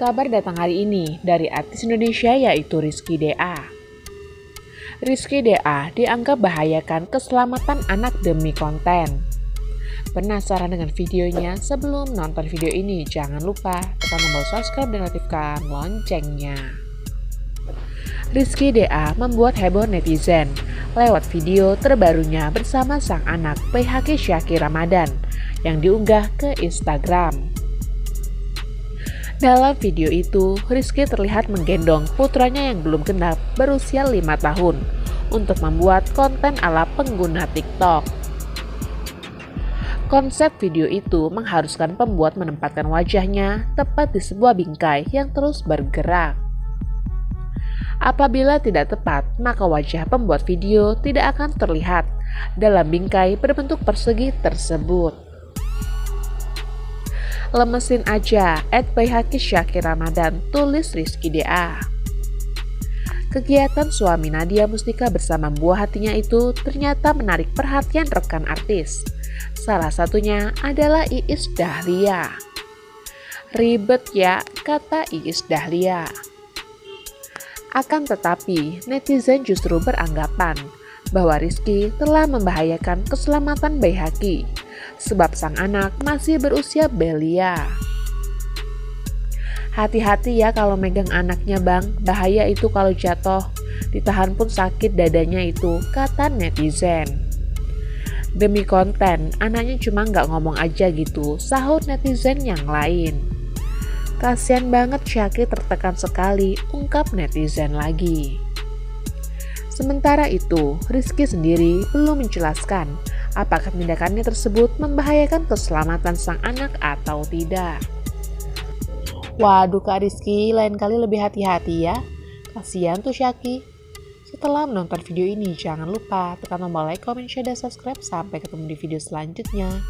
Kabar datang hari ini dari artis Indonesia yaitu Rizky DA. Rizky DA dianggap bahayakan keselamatan anak demi konten. Penasaran dengan videonya? Sebelum nonton video ini, jangan lupa tekan tombol subscribe dan aktifkan loncengnya. Rizky DA membuat heboh netizen lewat video terbarunya bersama sang anak PHK Syaki Ramadan yang diunggah ke Instagram. Dalam video itu, Rizky terlihat menggendong putranya yang belum genap berusia 5 tahun untuk membuat konten ala pengguna TikTok. Konsep video itu mengharuskan pembuat menempatkan wajahnya tepat di sebuah bingkai yang terus bergerak. Apabila tidak tepat, maka wajah pembuat video tidak akan terlihat dalam bingkai berbentuk persegi tersebut lemesin aja at PHK Syakir Ramadan tulis Rizky DA. Kegiatan suami Nadia Mustika bersama buah hatinya itu ternyata menarik perhatian rekan artis. Salah satunya adalah Iis Dahlia. Ribet ya, kata Iis Dahlia. Akan tetapi, netizen justru beranggapan bahwa Rizky telah membahayakan keselamatan bayi Haki sebab sang anak masih berusia belia. Hati-hati ya kalau megang anaknya bang, bahaya itu kalau jatuh. Ditahan pun sakit dadanya itu, kata netizen. Demi konten, anaknya cuma nggak ngomong aja gitu, sahut netizen yang lain. Kasian banget Syaki tertekan sekali, ungkap netizen lagi. Sementara itu, Rizky sendiri belum menjelaskan apakah tindakannya tersebut membahayakan keselamatan sang anak atau tidak. Waduh Kak Rizky, lain kali lebih hati-hati ya. Kasihan tuh Syaki. Setelah menonton video ini, jangan lupa tekan tombol like, comment, share, dan subscribe. Sampai ketemu di video selanjutnya.